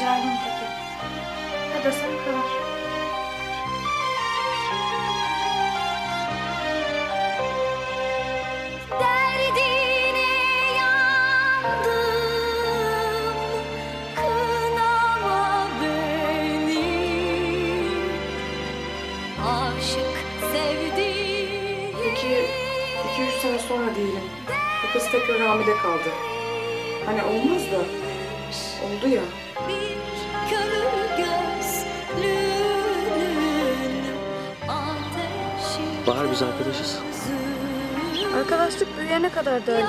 Cahilin teki. Ne desem kırar. Derdine yandım Kınama beni Aşık sevdiğim Peki iki üç sene sonra diyelim. Bu kız tekrar hamile kaldı. Hani olmaz da oldu ya. Bahar biz arkadaşız. Arkadaşlık büyüyene kadar da öyle.